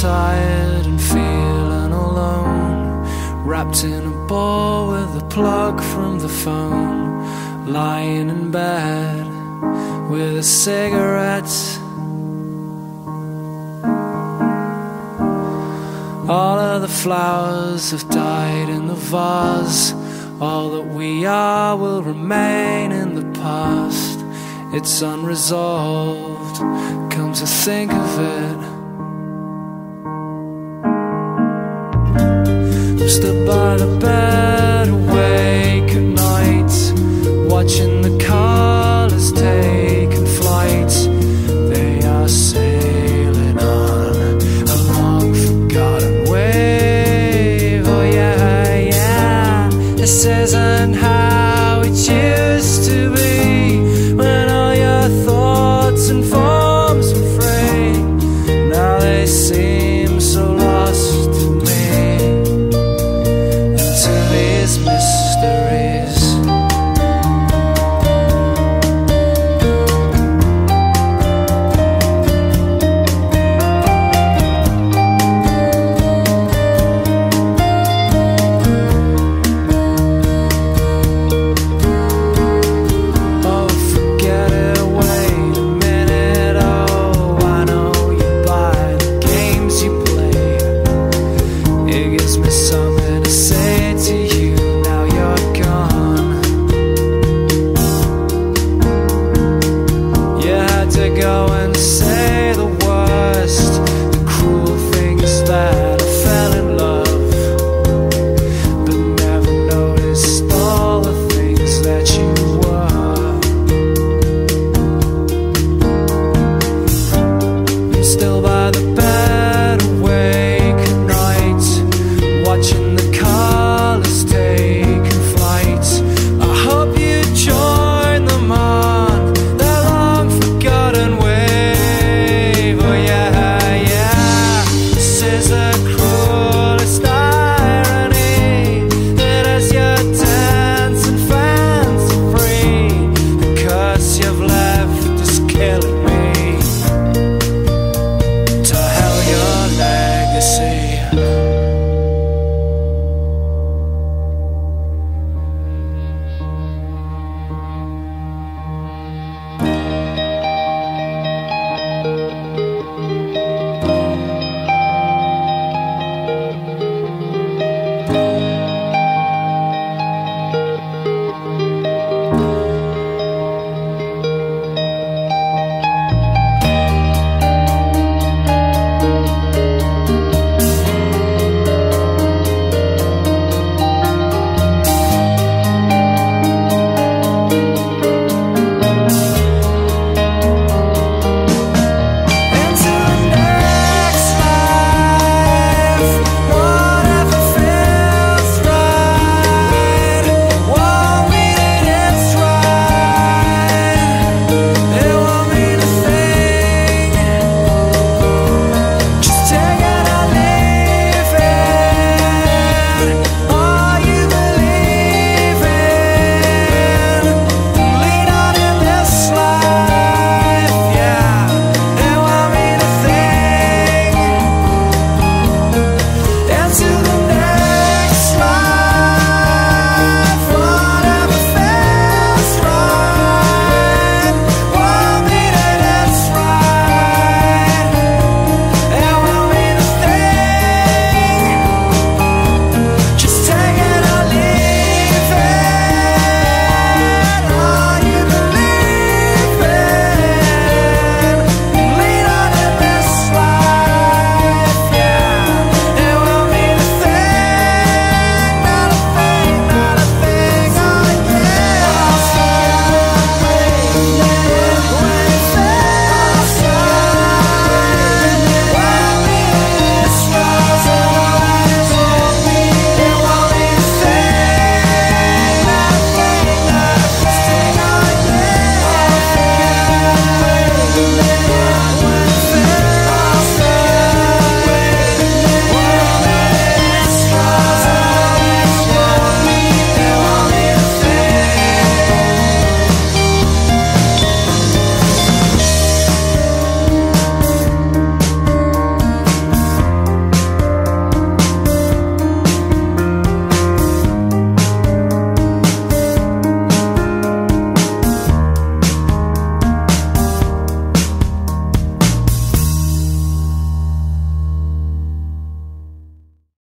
tired and feeling alone. Wrapped in a ball with a plug from the phone. Lying in bed with a cigarette. All of the flowers have died in the vase. All that we are will remain in the past. It's unresolved, come to think of it. Stood by the bed awake at night? Watching the car